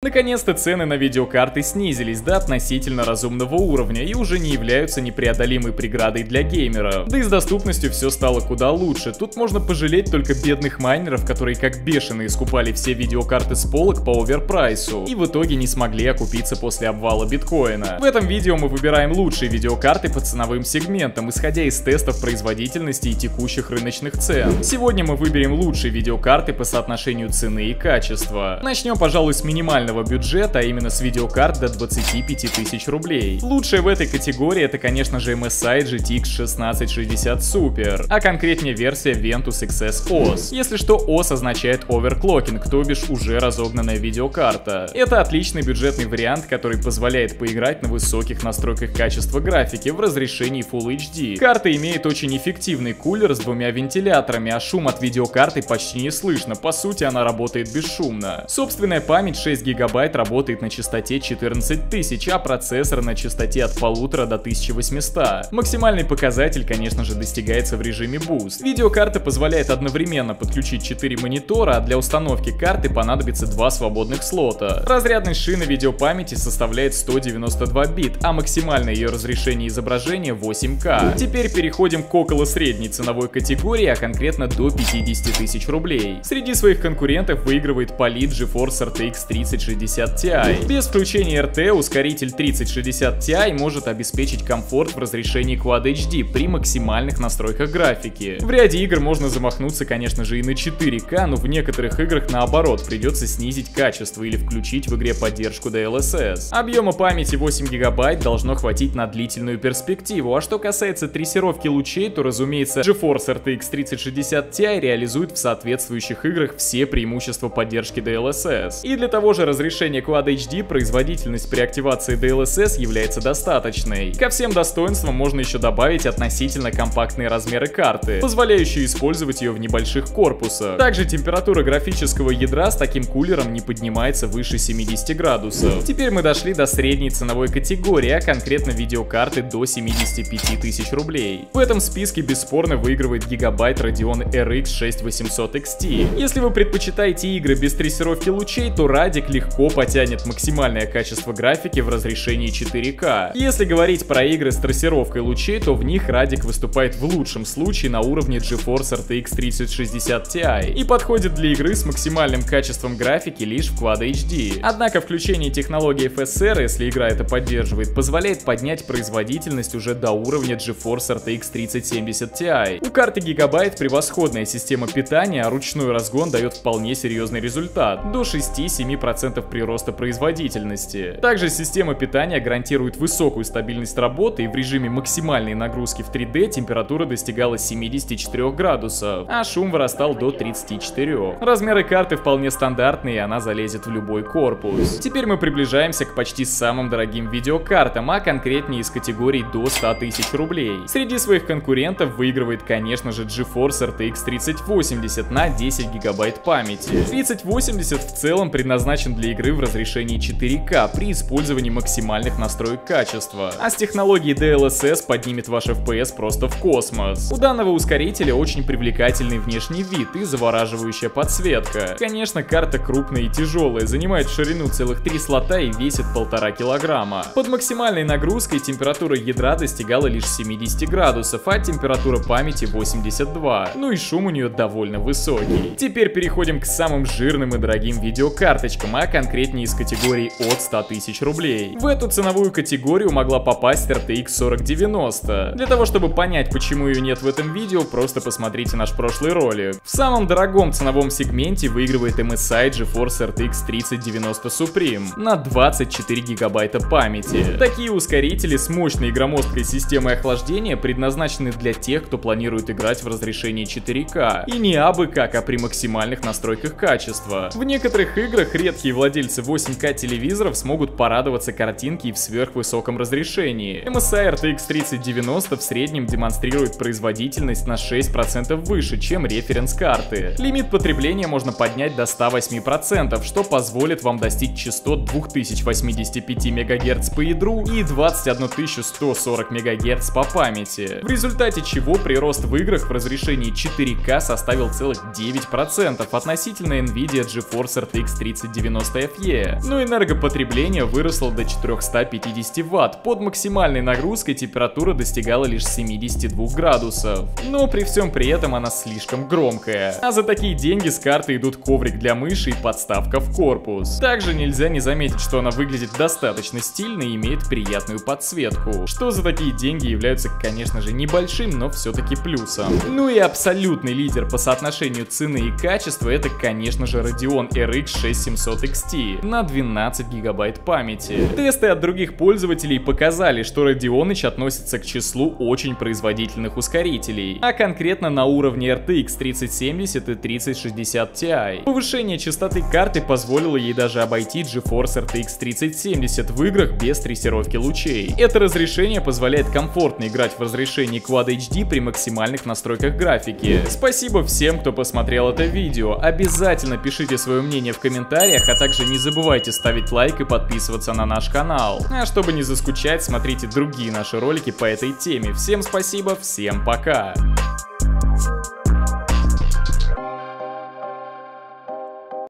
Наконец-то цены на видеокарты снизились до относительно разумного уровня и уже не являются непреодолимой преградой для геймеров. Да и с доступностью все стало куда лучше. Тут можно пожалеть только бедных майнеров, которые как бешеные скупали все видеокарты с полок по оверпрайсу и в итоге не смогли окупиться после обвала биткоина. В этом видео мы выбираем лучшие видеокарты по ценовым сегментам, исходя из тестов производительности и текущих рыночных цен. Сегодня мы выберем лучшие видеокарты по соотношению цены и качества. Начнем, пожалуй, с минимального минимального бюджета, а именно с видеокарт до 25 тысяч рублей. Лучшая в этой категории это, конечно же, MSI GTX 1660 Super, а конкретнее версия Ventus XS OS. Если что, OS означает overclocking, то бишь уже разогнанная видеокарта. Это отличный бюджетный вариант, который позволяет поиграть на высоких настройках качества графики в разрешении Full HD. Карта имеет очень эффективный кулер с двумя вентиляторами, а шум от видеокарты почти не слышно, по сути она работает бесшумно. Собственная память 6 ГБ гигабайт работает на частоте 14000, а процессор на частоте от 1,5 до 1800. Максимальный показатель, конечно же, достигается в режиме Boost. Видеокарта позволяет одновременно подключить 4 монитора, а для установки карты понадобится 2 свободных слота. Разрядность шины видеопамяти составляет 192 бит, а максимальное ее разрешение изображения 8К. Теперь переходим к около средней ценовой категории, а конкретно до 50 тысяч рублей. Среди своих конкурентов выигрывает Polit GeForce RTX 30 3060 Ti. Без включения RT ускоритель 3060 Ti может обеспечить комфорт в разрешении Quad HD при максимальных настройках графики. В ряде игр можно замахнуться, конечно же, и на 4К, но в некоторых играх наоборот придется снизить качество или включить в игре поддержку DLSS. Объема памяти 8 гигабайт должно хватить на длительную перспективу, а что касается трессировки лучей, то разумеется GeForce RTX 3060 Ti реализует в соответствующих играх все преимущества поддержки DLSS. И для того же разрешения Quad HD производительность при активации DLSS является достаточной. Ко всем достоинствам можно еще добавить относительно компактные размеры карты, позволяющие использовать ее в небольших корпусах. Также температура графического ядра с таким кулером не поднимается выше 70 градусов. Теперь мы дошли до средней ценовой категории, а конкретно видеокарты до 75 тысяч рублей. В этом списке бесспорно выигрывает гигабайт Radeon RX 6800 XT. Если вы предпочитаете игры без трассировки лучей, то Радик легко потянет максимальное качество графики в разрешении 4К. Если говорить про игры с трассировкой лучей, то в них Радик выступает в лучшем случае на уровне GeForce RTX 3060 Ti и подходит для игры с максимальным качеством графики лишь в Quad HD. Однако включение технологии FSR, если игра это поддерживает, позволяет поднять производительность уже до уровня GeForce RTX 3070 Ti. У карты Gigabyte превосходная система питания, а ручной разгон дает вполне серьезный результат, до 6-7% 10% прироста производительности. Также система питания гарантирует высокую стабильность работы и в режиме максимальной нагрузки в 3D температура достигала 74 градусов, а шум вырастал до 34. Размеры карты вполне стандартные и она залезет в любой корпус. Теперь мы приближаемся к почти самым дорогим видеокартам, а конкретнее из категорий до 100 тысяч рублей. Среди своих конкурентов выигрывает конечно же GeForce RTX 3080 на 10 гигабайт памяти. 3080 в целом предназначен для игры в разрешении 4К при использовании максимальных настроек качества. А с технологией DLSS поднимет ваш FPS просто в космос. У данного ускорителя очень привлекательный внешний вид и завораживающая подсветка. Конечно, карта крупная и тяжелая, занимает ширину целых 3 слота и весит полтора килограмма. Под максимальной нагрузкой температура ядра достигала лишь 70 градусов, а температура памяти 82. Ну и шум у нее довольно высокий. Теперь переходим к самым жирным и дорогим видеокарточкам, а конкретнее из категории от 100 тысяч рублей. В эту ценовую категорию могла попасть RTX 4090. Для того, чтобы понять, почему ее нет в этом видео, просто посмотрите наш прошлый ролик. В самом дорогом ценовом сегменте выигрывает MSI GeForce RTX 3090 Supreme на 24 гигабайта памяти. Такие ускорители с мощной и громоздкой системой охлаждения предназначены для тех, кто планирует играть в разрешении 4К. И не абы как, а при максимальных настройках качества. В некоторых играх редкие владельцы 8К телевизоров смогут порадоваться картинке и в сверхвысоком разрешении. MSI RTX 3090 в среднем демонстрирует производительность на 6% выше, чем референс карты. Лимит потребления можно поднять до 108%, что позволит вам достичь частот 2085 МГц по ядру и 21140 МГц по памяти. В результате чего прирост в играх в разрешении 4К составил целых 9% относительно Nvidia GeForce RTX 3090 90 FE, но энергопотребление выросло до 450 Вт. Под максимальной нагрузкой температура достигала лишь 72 градусов. Но при всем при этом она слишком громкая. А за такие деньги с карты идут коврик для мыши и подставка в корпус. Также нельзя не заметить, что она выглядит достаточно стильно и имеет приятную подсветку, что за такие деньги являются, конечно же, небольшим, но все-таки плюсом. Ну и абсолютный лидер по соотношению цены и качества это, конечно же, Radeon RX 6700 XT на 12 гигабайт памяти. Тесты от других пользователей показали, что Radeon относится к числу очень производительных ускорителей, а конкретно на уровне RTX 3070 и 3060 Ti. Повышение частоты карты позволило ей даже обойти GeForce RTX 3070 в играх без трассировки лучей. Это разрешение позволяет комфортно играть в разрешении Quad HD при максимальных настройках графики. Спасибо всем, кто посмотрел это видео. Обязательно пишите свое мнение в комментариях, а также не забывайте ставить лайк и подписываться на наш канал. А чтобы не заскучать, смотрите другие наши ролики по этой теме. Всем спасибо, всем пока!